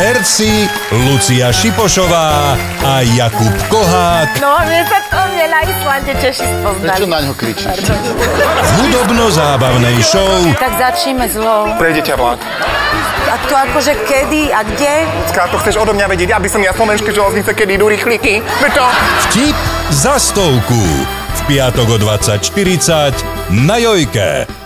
herci Lucia Šipošová a Jakub Kohák. No, mne sa to mne na Islande Češi spoznali. Prečo na ňo kričíš? V hudobno-zábavnej show. Tak začneme zlou. Prejde ťa vlak. A to akože kedy a kde? Skrát to chceš odo mňa vedieť, aby som ja slovenské železnice, kedy idú rýchliky. Hm, to... Vtip za stovku. V piatok o 20.40 na Jojke.